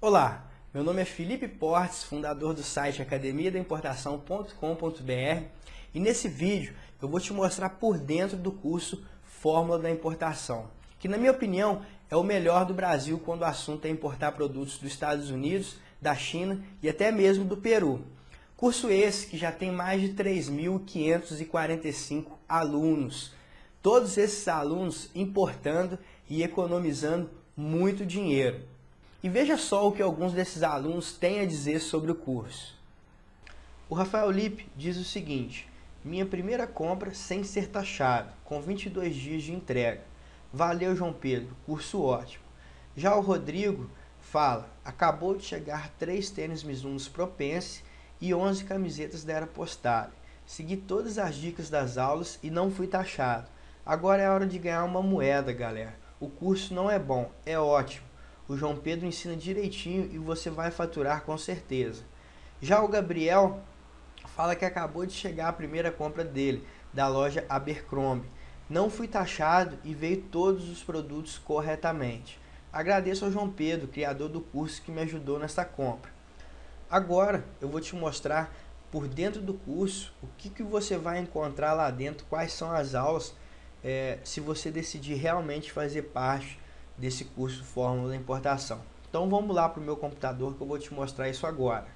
Olá, meu nome é Felipe Portes, fundador do site academia da importação.com.br e nesse vídeo eu vou te mostrar por dentro do curso Fórmula da Importação, que na minha opinião é o melhor do Brasil quando o assunto é importar produtos dos Estados Unidos, da China e até mesmo do Peru. Curso esse que já tem mais de 3.545 alunos. Todos esses alunos importando e economizando muito dinheiro. E veja só o que alguns desses alunos têm a dizer sobre o curso. O Rafael Lippe diz o seguinte: Minha primeira compra sem ser taxado, com 22 dias de entrega. Valeu, João Pedro, curso ótimo. Já o Rodrigo fala: Acabou de chegar três tênis Mizunos Propense e 11 camisetas da Aeropostale. Segui todas as dicas das aulas e não fui taxado. Agora é hora de ganhar uma moeda, galera. O curso não é bom, é ótimo o João Pedro ensina direitinho e você vai faturar com certeza. Já o Gabriel fala que acabou de chegar a primeira compra dele, da loja Abercrombie. Não fui taxado e veio todos os produtos corretamente. Agradeço ao João Pedro, criador do curso, que me ajudou nessa compra. Agora eu vou te mostrar por dentro do curso o que, que você vai encontrar lá dentro, quais são as aulas, é, se você decidir realmente fazer parte desse curso Fórmula Importação. Então vamos lá para o meu computador que eu vou te mostrar isso agora.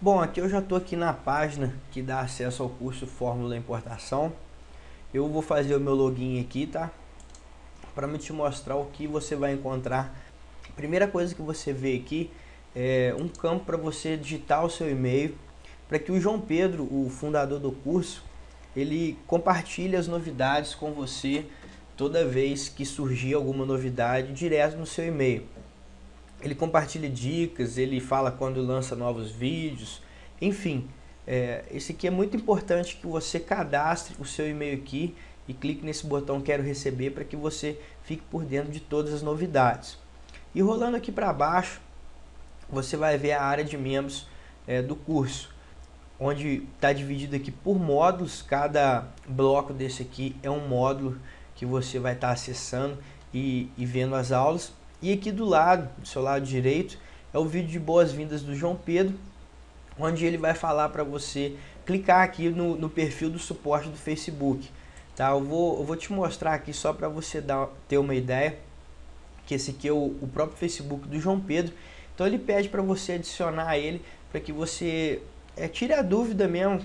Bom, aqui eu já estou aqui na página que dá acesso ao curso Fórmula Importação. Eu vou fazer o meu login aqui, tá? Para me te mostrar o que você vai encontrar. A primeira coisa que você vê aqui é, um campo para você digitar o seu e-mail, para que o João Pedro, o fundador do curso, ele compartilhe as novidades com você toda vez que surgir alguma novidade direto no seu e-mail. Ele compartilha dicas, ele fala quando lança novos vídeos, enfim. É, esse aqui é muito importante que você cadastre o seu e-mail aqui e clique nesse botão Quero Receber para que você fique por dentro de todas as novidades. E rolando aqui para baixo, você vai ver a área de membros é, do curso, onde está dividido aqui por módulos. Cada bloco desse aqui é um módulo que você vai estar tá acessando e, e vendo as aulas. E aqui do lado, do seu lado direito, é o vídeo de boas-vindas do João Pedro, onde ele vai falar para você clicar aqui no, no, perfil do suporte do Facebook. Tá? Eu, vou, eu vou te mostrar aqui só para você dar, ter uma ideia, que esse aqui é o, o próprio Facebook do João Pedro. Então ele pede para você adicionar ele para que você é, tire a dúvida mesmo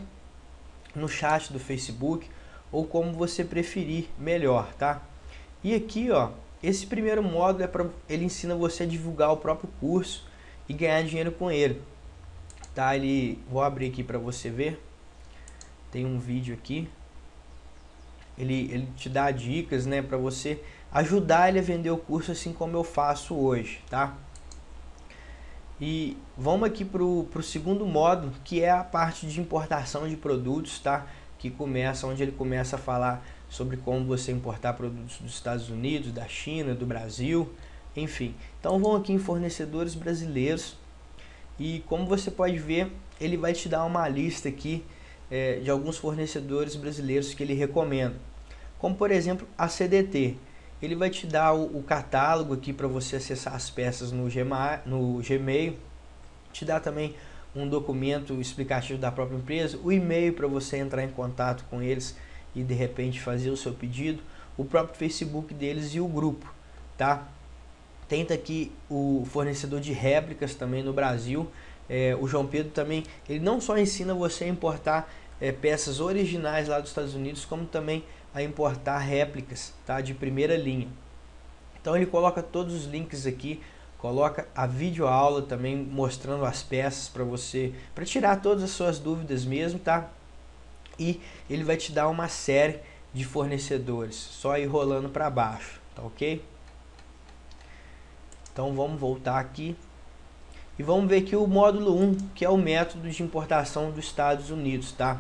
no chat do Facebook ou como você preferir melhor, tá? E aqui, ó, esse primeiro módulo é para ele ensina você a divulgar o próprio curso e ganhar dinheiro com ele. Tá? Ele vou abrir aqui para você ver. Tem um vídeo aqui. Ele, ele te dá dicas, né, para você ajudar ele a vender o curso assim como eu faço hoje, tá? E vamos aqui para o segundo módulo, que é a parte de importação de produtos, tá? Que começa, onde ele começa a falar sobre como você importar produtos dos Estados Unidos, da China, do Brasil, enfim. Então vamos aqui em fornecedores brasileiros e como você pode ver, ele vai te dar uma lista aqui é, de alguns fornecedores brasileiros que ele recomenda. Como por exemplo a CDT ele vai te dar o, o catálogo aqui para você acessar as peças no, Gmail, no Gmail, te dá também um documento explicativo da própria empresa, o e-mail para você entrar em contato com eles e de repente fazer o seu pedido, o próprio Facebook deles e o grupo, tá? Tenta aqui o fornecedor de réplicas também no Brasil. É, o João Pedro também, ele não só ensina você a importar é, peças originais lá dos Estados Unidos, como também a importar réplicas tá, de primeira linha. Então ele coloca todos os links aqui, coloca a videoaula também mostrando as peças para você, para tirar todas as suas dúvidas mesmo, tá? E ele vai te dar uma série de fornecedores, só ir rolando para baixo, tá ok? Então vamos voltar aqui e vamos ver aqui o módulo 1, que é o método de importação dos Estados Unidos, tá?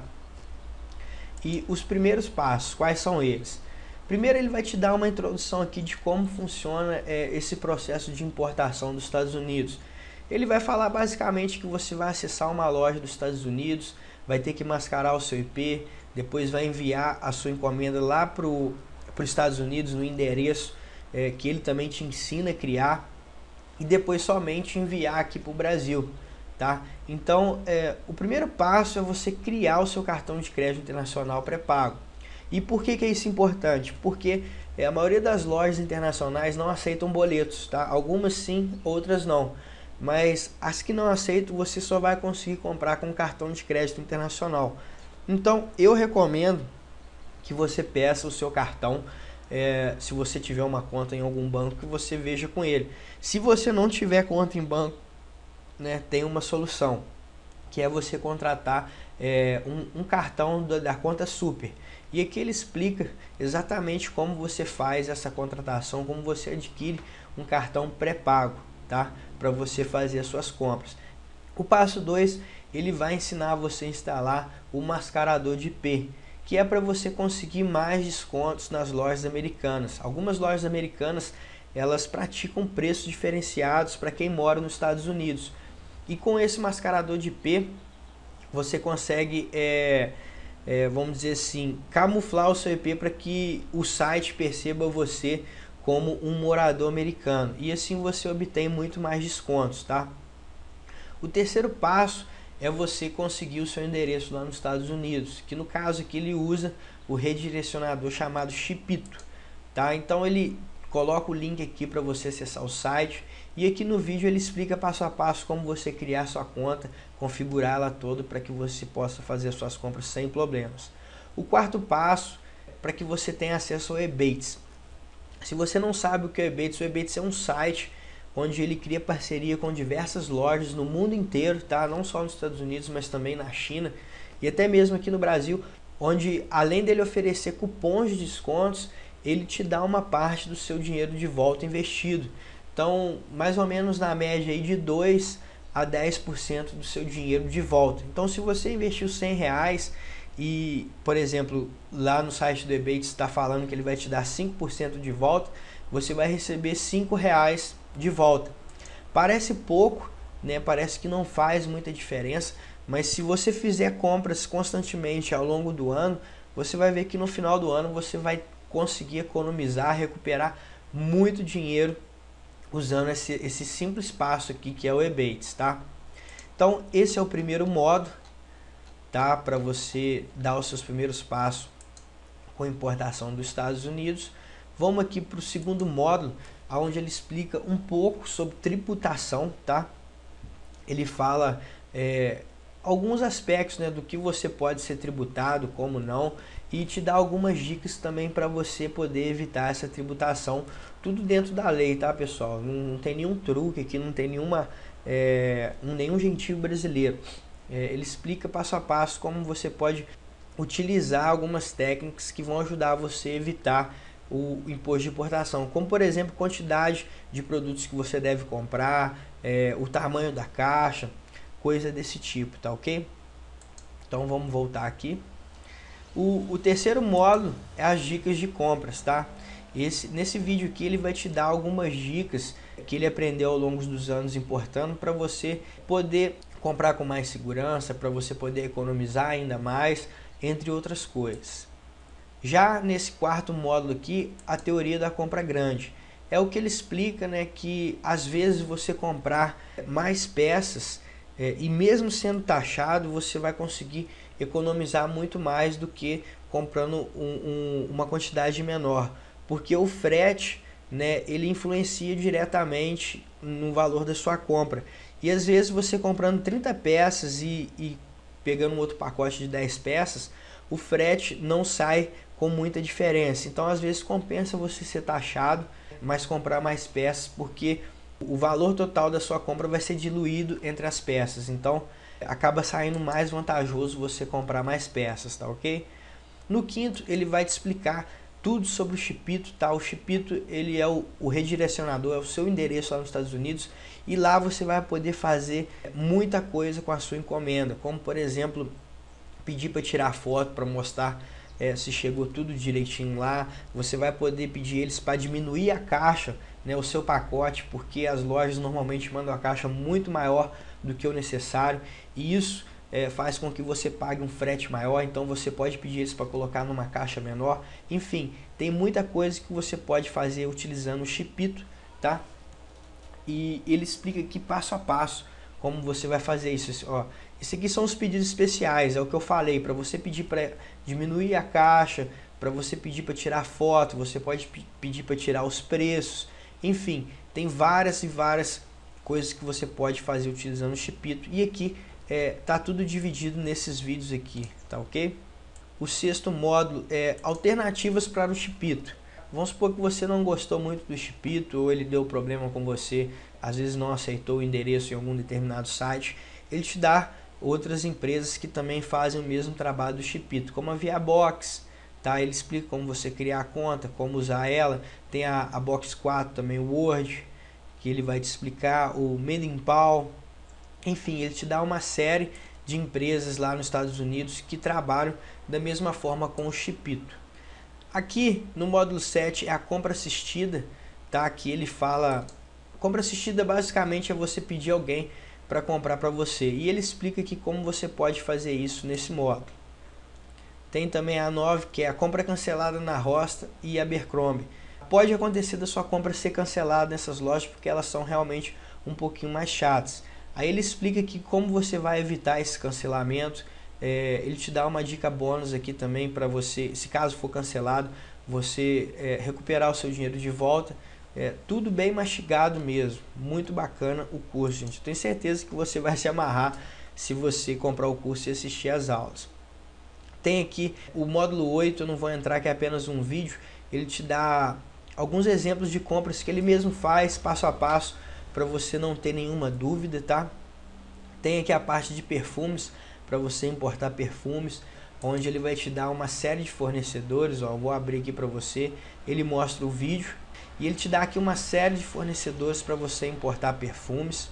E os primeiros passos, quais são eles? Primeiro ele vai te dar uma introdução aqui de como funciona é, esse processo de importação dos Estados Unidos. Ele vai falar basicamente que você vai acessar uma loja dos Estados Unidos, vai ter que mascarar o seu IP, depois vai enviar a sua encomenda lá para os Estados Unidos no endereço é, que ele também te ensina a criar e depois somente enviar aqui para o Brasil. Tá? Então, é, o primeiro passo é você criar o seu cartão de crédito internacional pré-pago. E por que, que é isso importante? Porque é, a maioria das lojas internacionais não aceitam boletos, tá? Algumas sim, outras não. Mas as que não aceitam, você só vai conseguir comprar com cartão de crédito internacional. Então, eu recomendo que você peça o seu cartão, é, se você tiver uma conta em algum banco, que você veja com ele. Se você não tiver conta em banco, né, tem uma solução, que é você contratar é, um, um, cartão da, da, conta Super. E aqui ele explica exatamente como você faz essa contratação, como você adquire um cartão pré-pago, tá? Para você fazer as suas compras. O passo 2, ele vai ensinar você a instalar o mascarador de IP, que é para você conseguir mais descontos nas lojas americanas. Algumas lojas americanas, elas praticam preços diferenciados para quem mora nos Estados Unidos. E com esse mascarador de IP, você consegue, é, é, vamos dizer assim, camuflar o seu IP para que o site perceba você como um morador americano. E assim você obtém muito mais descontos, tá? O terceiro passo é você conseguir o seu endereço lá nos Estados Unidos, que no caso aqui ele usa o redirecionador chamado Chipito, tá? Então ele coloca o link aqui para você acessar o site e aqui no vídeo ele explica passo a passo como você criar sua conta, configurar ela toda para que você possa fazer suas compras sem problemas. O quarto passo para que você tenha acesso ao Ebates. Se você não sabe o que é o Ebates, o Ebates é um site onde ele cria parceria com diversas lojas no mundo inteiro, tá? Não só nos Estados Unidos, mas também na China e até mesmo aqui no Brasil, onde além dele oferecer cupons de descontos, ele te dá uma parte do seu dinheiro de volta investido. Então, mais ou menos na média aí de 2 a 10% do seu dinheiro de volta. Então, se você investiu 100 reais e, por exemplo, lá no site do eBay está falando que ele vai te dar 5% de volta, você vai receber 5 reais de volta. Parece pouco, né? Parece que não faz muita diferença, mas se você fizer compras constantemente ao longo do ano, você vai ver que no final do ano você vai conseguir economizar, recuperar muito dinheiro usando esse, esse simples passo aqui que é o Ebates, tá? Então esse é o primeiro modo, tá? Para você dar os seus primeiros passos com importação dos Estados Unidos. Vamos aqui para o segundo módulo, onde ele explica um pouco sobre tributação, tá? Ele fala é, alguns aspectos né, do que você pode ser tributado, como não, e te dá algumas dicas também para você poder evitar essa tributação. Tudo dentro da lei, tá, pessoal? Não, não tem nenhum truque aqui, não tem nenhuma, é, nenhum gentil brasileiro. É, ele explica passo a passo como você pode utilizar algumas técnicas que vão ajudar você a evitar o imposto de importação, como por exemplo quantidade de produtos que você deve comprar, é, o tamanho da caixa, coisa desse tipo, tá ok? Então vamos voltar aqui. O, o terceiro módulo é as dicas de compras, tá? Esse, nesse vídeo aqui ele vai te dar algumas dicas que ele aprendeu ao longo dos anos importando para você poder comprar com mais segurança, para você poder economizar ainda mais, entre outras coisas. Já nesse quarto módulo aqui, a teoria da compra grande. É o que ele explica, né, que às vezes você comprar mais peças é, e mesmo sendo taxado, você vai conseguir economizar muito mais do que comprando um, um, uma quantidade menor, porque o frete, né, ele influencia diretamente no valor da sua compra. E às vezes você comprando 30 peças e, e pegando um outro pacote de 10 peças, o frete não sai com muita diferença. Então, às vezes compensa você ser taxado, mas comprar mais peças, porque o valor total da sua compra vai ser diluído entre as peças. Então, acaba saindo mais vantajoso você comprar mais peças, tá ok? No quinto, ele vai te explicar tudo sobre o Chipito, tá? O Chipito, ele é o, o redirecionador, é o seu endereço lá nos Estados Unidos e lá você vai poder fazer muita coisa com a sua encomenda, como por exemplo, pedir para tirar foto para mostrar é, se chegou tudo direitinho lá. Você vai poder pedir eles para diminuir a caixa né, o seu pacote, porque as lojas normalmente mandam a caixa muito maior do que o necessário e isso é, faz com que você pague um frete maior, então você pode pedir eles para colocar numa caixa menor. Enfim, tem muita coisa que você pode fazer utilizando o Chipito, tá? E ele explica aqui passo a passo como você vai fazer isso. Ó, esse aqui são os pedidos especiais, é o que eu falei, para você pedir para diminuir a caixa, para você pedir para tirar foto, você pode pedir para tirar os preços, enfim, tem várias e várias coisas que você pode fazer utilizando o Chipito. E aqui é, tá tudo dividido nesses vídeos aqui, tá ok? O sexto módulo é alternativas para o Chipito. Vamos supor que você não gostou muito do Chipito ou ele deu problema com você, às vezes não aceitou o endereço em algum determinado site. Ele te dá outras empresas que também fazem o mesmo trabalho do Chipito, como a Viabox, tá? Ele explica como você criar a conta, como usar ela. Tem a, a Box 4 também, o Word, que ele vai te explicar, o Made in Pal, enfim, ele te dá uma série de empresas lá nos Estados Unidos que trabalham da mesma forma com o Chipito. Aqui no módulo 7 é a compra assistida, tá? Aqui ele fala compra assistida basicamente é você pedir alguém para comprar para você. E ele explica aqui como você pode fazer isso nesse módulo. Tem também a 9, que é a compra cancelada na Rosta e Abercrombie. Pode acontecer da sua compra ser cancelada nessas lojas porque elas são realmente um pouquinho mais chatas. Aí ele explica aqui como você vai evitar esse cancelamento. É, ele te dá uma dica bônus aqui também para você, se caso for cancelado, você é, recuperar o seu dinheiro de volta. É, tudo bem mastigado mesmo, muito bacana o curso, gente. tenho certeza que você vai se amarrar se você comprar o curso e assistir às aulas. Tem aqui o módulo 8, eu não vou entrar que é apenas um vídeo, ele te dá alguns exemplos de compras que ele mesmo faz passo a passo para você não ter nenhuma dúvida, tá? Tem aqui a parte de perfumes para você importar perfumes, onde ele vai te dar uma série de fornecedores, ó, vou abrir aqui para você. Ele mostra o vídeo e ele te dá aqui uma série de fornecedores para você importar perfumes,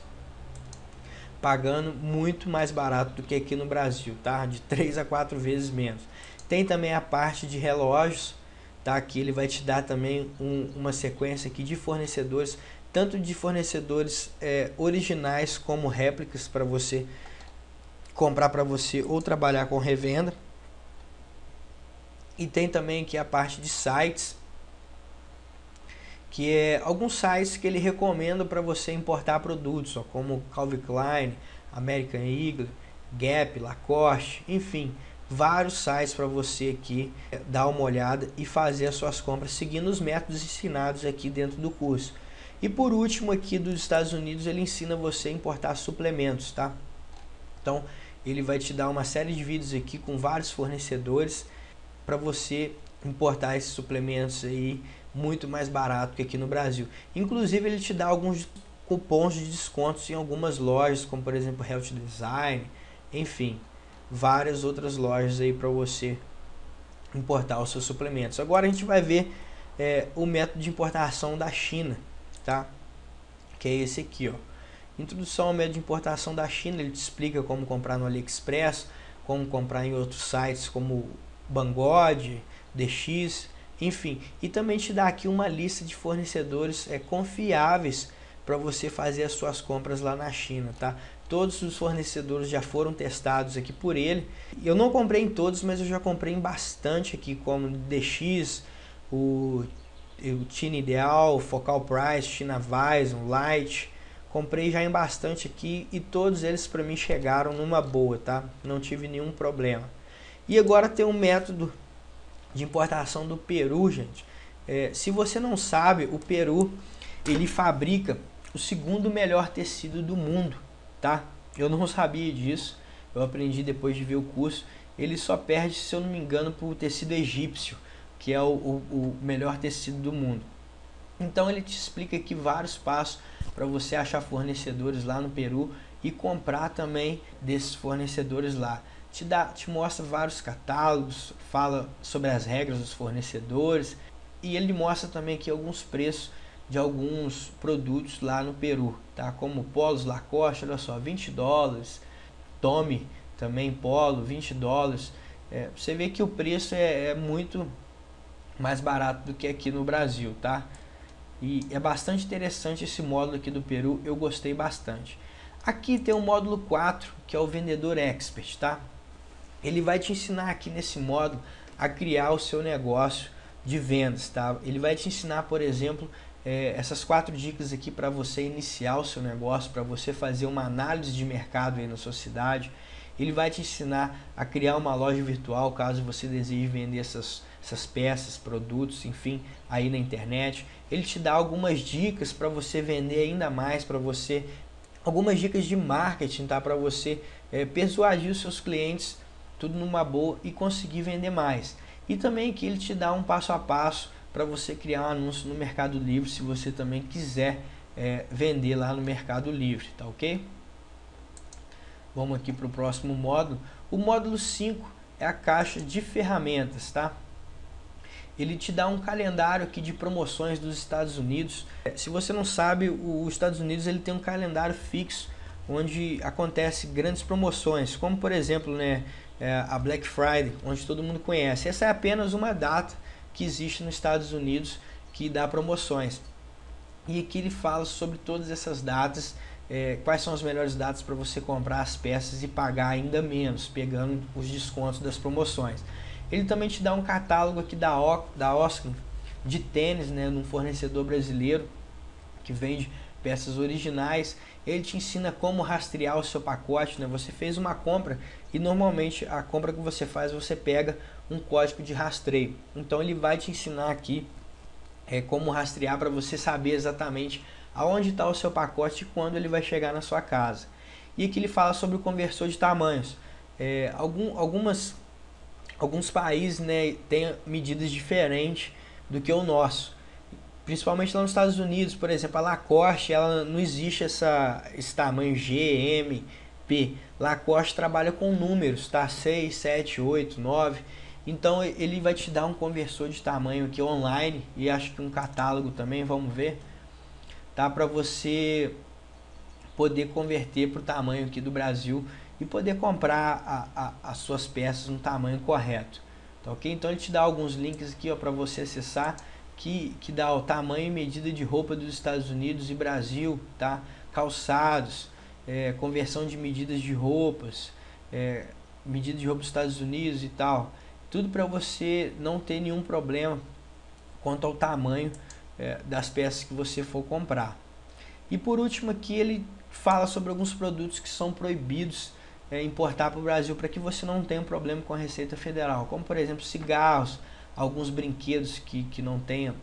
pagando muito mais barato do que aqui no Brasil, tá? De 3 a 4 vezes menos. Tem também a parte de relógios, tá? Aqui ele vai te dar também um, uma sequência aqui de fornecedores tanto de fornecedores é, originais como réplicas para você comprar para você ou trabalhar com revenda. E tem também aqui a parte de sites, que é alguns sites que ele recomenda para você importar produtos, ó, como Calvin Klein, American Eagle, Gap, Lacoste, enfim, vários sites para você aqui é, dar uma olhada e fazer as suas compras seguindo os métodos ensinados aqui dentro do curso. E por último aqui dos Estados Unidos ele ensina você a importar suplementos, tá? Então ele vai te dar uma série de vídeos aqui com vários fornecedores para você importar esses suplementos aí muito mais barato que aqui no Brasil. Inclusive ele te dá alguns cupons de descontos em algumas lojas, como por exemplo Health Design, enfim, várias outras lojas aí para você importar os seus suplementos. Agora a gente vai ver é, o método de importação da China tá? Que é esse aqui, ó. Introdução ao método de importação da China, ele te explica como comprar no AliExpress, como comprar em outros sites como Banggood, DX, enfim. E também te dá aqui uma lista de fornecedores é, confiáveis para você fazer as suas compras lá na China, tá? Todos os fornecedores já foram testados aqui por ele. Eu não comprei em todos, mas eu já comprei em bastante aqui, como DX, o o Tina Ideal, Focal Price, Tina Vison, Light. Comprei já em bastante aqui e todos eles para mim chegaram numa boa, tá? Não tive nenhum problema. E agora tem um método de importação do Peru, gente. É, se você não sabe, o Peru ele fabrica o segundo melhor tecido do mundo, tá? Eu não sabia disso. Eu aprendi depois de ver o curso. Ele só perde, se eu não me engano, para o tecido egípcio que é o, o, o melhor tecido do mundo. Então ele te explica aqui vários passos para você achar fornecedores lá no Peru e comprar também desses fornecedores lá. Te, dá, te mostra vários catálogos, fala sobre as regras dos fornecedores e ele mostra também aqui alguns preços de alguns produtos lá no Peru, tá? Como polos Lacoste, olha só, 20 dólares, Tommy também polo, 20 dólares. É, você vê que o preço é, é muito mais barato do que aqui no Brasil, tá? E é bastante interessante esse módulo aqui do Peru, eu gostei bastante. Aqui tem o módulo 4, que é o Vendedor Expert, tá? Ele vai te ensinar aqui nesse módulo a criar o seu negócio de vendas, tá? Ele vai te ensinar, por exemplo, é, essas quatro dicas aqui para você iniciar o seu negócio, para você fazer uma análise de mercado aí na sua cidade. Ele vai te ensinar a criar uma loja virtual caso você deseje vender essas, essas peças, produtos, enfim, aí na internet. Ele te dá algumas dicas para você vender ainda mais, para você algumas dicas de marketing, tá? Para você é, persuadir os seus clientes, tudo numa boa e conseguir vender mais. E também que ele te dá um passo a passo para você criar um anúncio no Mercado Livre, se você também quiser é, vender lá no Mercado Livre, tá ok? Vamos aqui para o próximo módulo. O módulo 5 é a caixa de ferramentas, tá? Ele te dá um calendário aqui de promoções dos Estados Unidos. Se você não sabe, os Estados Unidos ele tem um calendário fixo onde acontece grandes promoções, como por exemplo, né, é, a Black Friday, onde todo mundo conhece. Essa é apenas uma data que existe nos Estados Unidos que dá promoções. E aqui ele fala sobre todas essas datas, é, quais são as melhores datas para você comprar as peças e pagar ainda menos, pegando os descontos das promoções. Ele também te dá um catálogo aqui da, o, da Oscar de tênis, né, num fornecedor brasileiro que vende peças originais. Ele te ensina como rastrear o seu pacote, né? Você fez uma compra e normalmente a compra que você faz você pega um código de rastreio. Então ele vai te ensinar aqui é, como rastrear para você saber exatamente aonde está o seu pacote e quando ele vai chegar na sua casa. E aqui ele fala sobre o conversor de tamanhos. É, algum, algumas, alguns países né, têm medidas diferentes do que o nosso. Principalmente lá nos Estados Unidos, por exemplo, a Lacoste, ela não existe essa, esse tamanho G, M, P. Lacoste trabalha com números, tá? 6, 7, 8, 9. Então ele vai te dar um conversor de tamanho aqui online e acho que um catálogo também, vamos ver, tá? Para você poder converter para o tamanho aqui do Brasil e poder comprar a, a, as suas peças no tamanho correto, tá ok? Então ele te dá alguns links aqui para você acessar que, que dá o tamanho e medida de roupa dos Estados Unidos e Brasil, tá? Calçados, é, conversão de medidas de roupas, é, medida de roupa dos Estados Unidos e tal. Tudo para você não ter nenhum problema quanto ao tamanho é, das peças que você for comprar. E por último aqui ele fala sobre alguns produtos que são proibidos é, importar para o Brasil para que você não tenha um problema com a Receita Federal, como por exemplo cigarros, alguns brinquedos que, que não tenham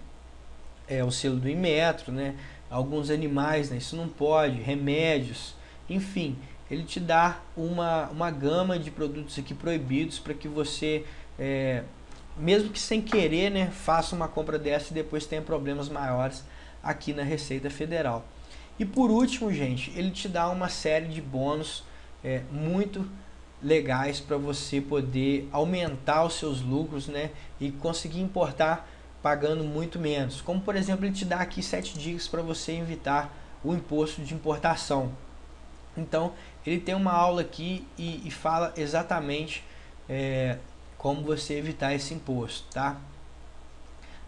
é, o selo do Inmetro, né? alguns animais, né? isso não pode, remédios, enfim, ele te dá uma, uma gama de produtos aqui proibidos para que você é, mesmo que sem querer, né, faça uma compra dessa e depois tenha problemas maiores aqui na Receita Federal. E por último, gente, ele te dá uma série de bônus é, muito legais para você poder aumentar os seus lucros né, e conseguir importar pagando muito menos. Como por exemplo, ele te dá aqui sete dicas para você evitar o imposto de importação. Então, ele tem uma aula aqui e, e fala exatamente é, como você evitar esse imposto, tá?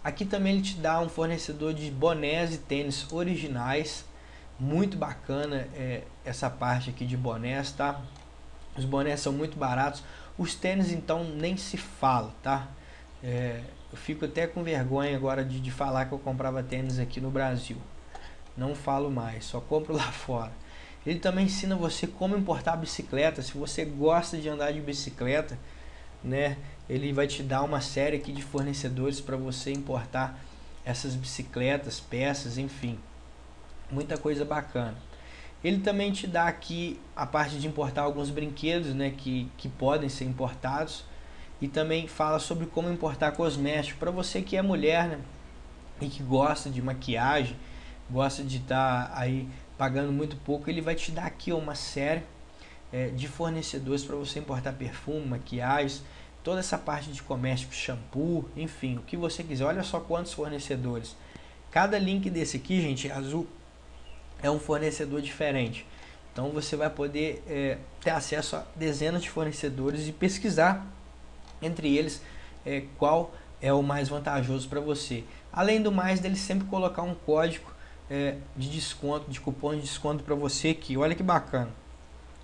Aqui também ele te dá um fornecedor de bonés e tênis originais, muito bacana é, essa parte aqui de bonés, tá? Os bonés são muito baratos, os tênis então nem se fala, tá? É, eu fico até com vergonha agora de, de falar que eu comprava tênis aqui no Brasil. Não falo mais, só compro lá fora. Ele também ensina você como importar bicicleta. Se você gosta de andar de bicicleta, né? Ele vai te dar uma série aqui de fornecedores para você importar essas bicicletas, peças, enfim. Muita coisa bacana. Ele também te dá aqui a parte de importar alguns brinquedos, né, que, que podem ser importados. E também fala sobre como importar cosméticos. Para você que é mulher, né, e que gosta de maquiagem, gosta de estar tá aí pagando muito pouco, ele vai te dar aqui uma série é, de fornecedores para você importar perfume, maquiagens, toda essa parte de comércio, shampoo, enfim, o que você quiser. Olha só quantos fornecedores. Cada link desse aqui, gente, azul, é um fornecedor diferente. Então você vai poder é, ter acesso a dezenas de fornecedores e pesquisar entre eles é, qual é o mais vantajoso para você. Além do mais, dele sempre colocar um código é, de desconto, de cupom de desconto para você aqui. Olha que bacana.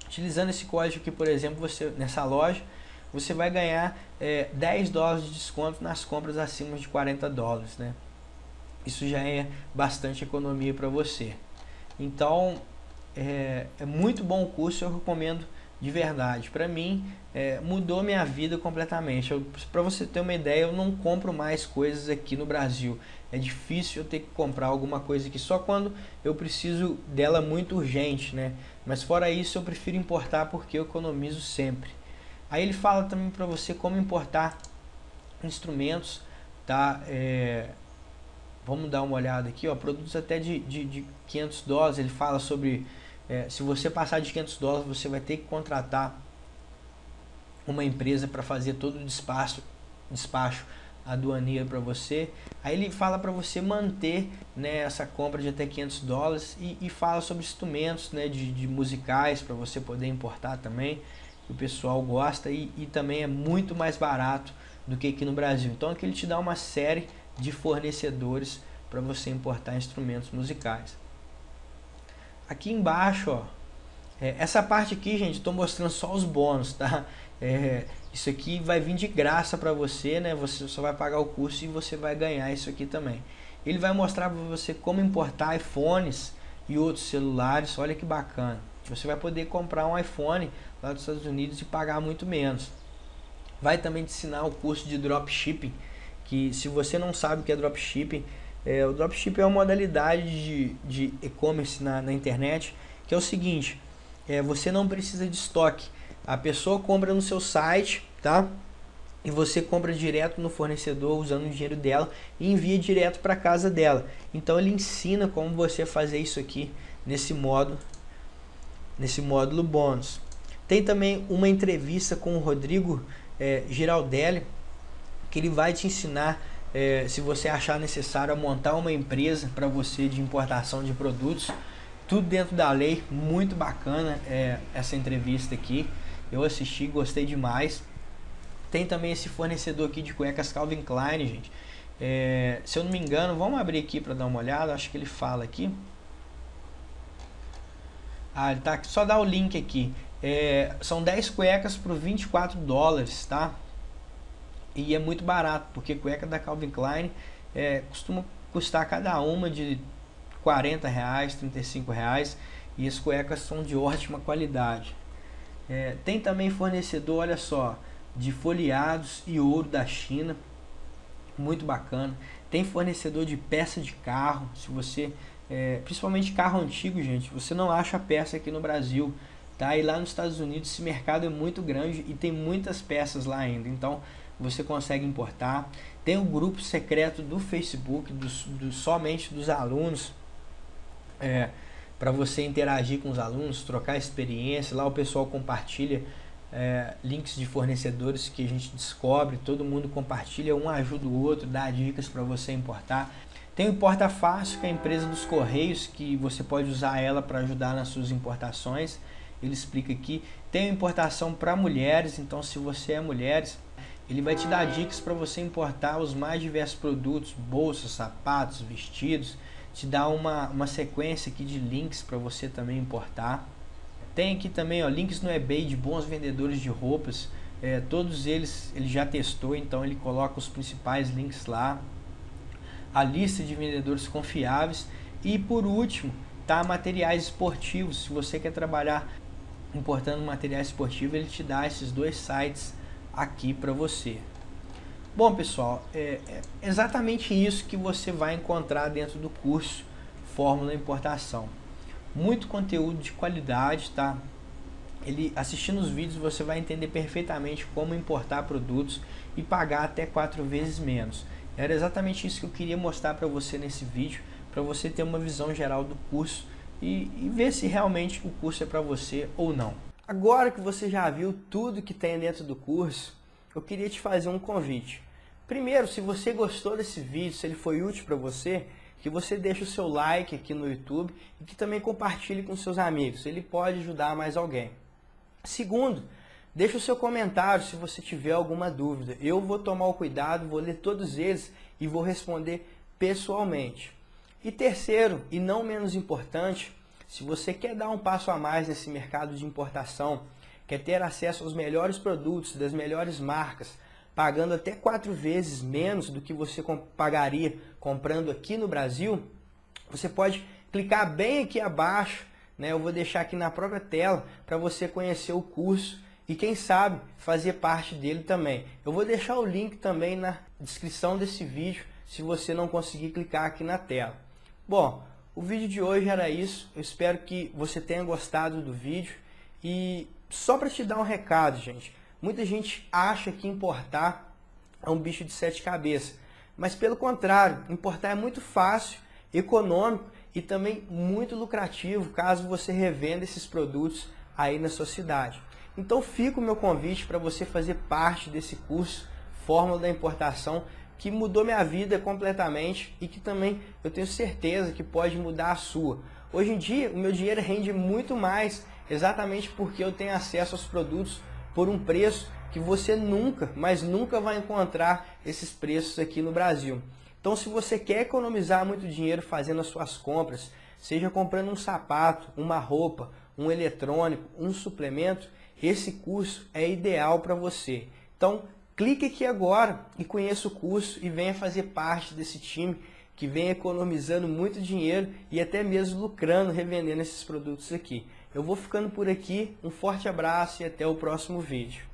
Utilizando esse código aqui, por exemplo, você nessa loja, você vai ganhar é, 10 dólares de desconto nas compras acima de 40 dólares, né? Isso já é bastante economia para você. Então, é, é, muito bom o curso, eu recomendo de verdade. Para mim, é, mudou minha vida completamente. Para você ter uma ideia, eu não compro mais coisas aqui no Brasil. É difícil eu ter que comprar alguma coisa aqui só quando eu preciso dela muito urgente, né? Mas fora isso, eu prefiro importar porque eu economizo sempre. Aí ele fala também para você como importar instrumentos, tá? É, vamos dar uma olhada aqui, ó, produtos até de, de, de 500 dólares. Ele fala sobre é, se você passar de 500 dólares, você vai ter que contratar uma empresa para fazer todo o despacho, despacho aduaneiro para você. Aí ele fala para você manter né, essa compra de até 500 dólares e, e fala sobre instrumentos né, de, de musicais para você poder importar também, o pessoal gosta e, e também é muito mais barato do que aqui no Brasil. Então aqui ele te dá uma série de fornecedores para você importar instrumentos musicais. Aqui embaixo, ó, é, essa parte aqui, gente, estou mostrando só os bônus, tá? É, isso aqui vai vir de graça para você, né? Você só vai pagar o curso e você vai ganhar isso aqui também. Ele vai mostrar para você como importar iPhones e outros celulares. Olha que bacana. Você vai poder comprar um iPhone lá dos Estados Unidos e pagar muito menos. Vai também te ensinar o curso de dropshipping, que se você não sabe o que é dropshipping, é, o dropshipping é uma modalidade de, de e-commerce na, na internet, que é o seguinte, é, você não precisa de estoque. A pessoa compra no seu site, tá? E você compra direto no fornecedor usando o dinheiro dela e envia direto para casa dela. Então ele ensina como você fazer isso aqui nesse modo, nesse módulo bônus. Tem também uma entrevista com o Rodrigo é, Giraldelli, que ele vai te ensinar é, se você achar necessário a montar uma empresa para você de importação de produtos, tudo dentro da lei, muito bacana é, essa entrevista aqui. Eu assisti, gostei demais. Tem também esse fornecedor aqui de cuecas Calvin Klein, gente. É, se eu não me engano, vamos abrir aqui para dar uma olhada. Acho que ele fala aqui. Ah, ele tá só dá o link aqui. É, são 10 cuecas por 24 dólares, tá? E é muito barato, porque cueca da Calvin Klein é, costuma custar cada uma de 40 reais, 35 reais e as cuecas são de ótima qualidade. É, tem também fornecedor, olha só, de folheados e ouro da China, muito bacana. Tem fornecedor de peça de carro, se você, é, principalmente carro antigo, gente, você não acha peça aqui no Brasil, tá? E lá nos Estados Unidos esse mercado é muito grande e tem muitas peças lá ainda. Então você consegue importar. Tem um grupo secreto do Facebook, dos, do, somente dos alunos, é, para você interagir com os alunos, trocar experiência. Lá o pessoal compartilha é, links de fornecedores que a gente descobre, todo mundo compartilha, um ajuda o outro, dá dicas para você importar. Tem o Importa Fácil, que é a empresa dos Correios, que você pode usar ela para ajudar nas suas importações. Ele explica aqui. Tem importação para mulheres, então se você é mulheres, ele vai te dar dicas para você importar os mais diversos produtos, bolsas, sapatos, vestidos. Te dá uma, uma sequência aqui de links para você também importar. Tem aqui também ó, links no eBay de bons vendedores de roupas. É, todos eles ele já testou, então ele coloca os principais links lá. A lista de vendedores confiáveis. E por último, tá materiais esportivos. Se você quer trabalhar importando materiais esportivos, ele te dá esses dois sites aqui para você. Bom, pessoal, é, é, exatamente isso que você vai encontrar dentro do curso Fórmula Importação. Muito conteúdo de qualidade, tá? Ele assistindo os vídeos você vai entender perfeitamente como importar produtos e pagar até quatro vezes menos. Era exatamente isso que eu queria mostrar para você nesse vídeo, para você ter uma visão geral do curso e, e ver se realmente o curso é para você ou não. Agora que você já viu tudo que tem dentro do curso, eu queria te fazer um convite. Primeiro, se você gostou desse vídeo, se ele foi útil para você, que você deixe o seu like aqui no YouTube e que também compartilhe com seus amigos. Ele pode ajudar mais alguém. Segundo, Deixe o seu comentário se você tiver alguma dúvida. Eu vou tomar o cuidado, vou ler todos eles e vou responder pessoalmente. E terceiro, e não menos importante, se você quer dar um passo a mais nesse mercado de importação, quer ter acesso aos melhores produtos das melhores marcas, pagando até quatro vezes menos do que você pagaria comprando aqui no Brasil, você pode clicar bem aqui abaixo, né? Eu vou deixar aqui na própria tela para você conhecer o curso e quem sabe fazer parte dele também. Eu vou deixar o link também na descrição desse vídeo se você não conseguir clicar aqui na tela. Bom, o vídeo de hoje era isso. Eu espero que você tenha gostado do vídeo e só para te dar um recado, gente. Muita gente acha que importar é um bicho de sete cabeças, mas pelo contrário, importar é muito fácil, econômico e também muito lucrativo caso você revenda esses produtos aí na sua cidade. Então fica o meu convite para você fazer parte desse curso Fórmula da Importação que mudou minha vida completamente e que também eu tenho certeza que pode mudar a sua. Hoje em dia, o meu dinheiro rende muito mais exatamente porque eu tenho acesso aos produtos por um preço que você nunca, mas nunca vai encontrar esses preços aqui no Brasil. Então, se você quer economizar muito dinheiro fazendo as suas compras, seja comprando um sapato, uma roupa, um eletrônico, um suplemento, esse curso é ideal para você. Então, clique aqui agora e conheça o curso e venha fazer parte desse time que vem economizando muito dinheiro e até mesmo lucrando revendendo esses produtos aqui. Eu vou ficando por aqui, um forte abraço e até o próximo vídeo.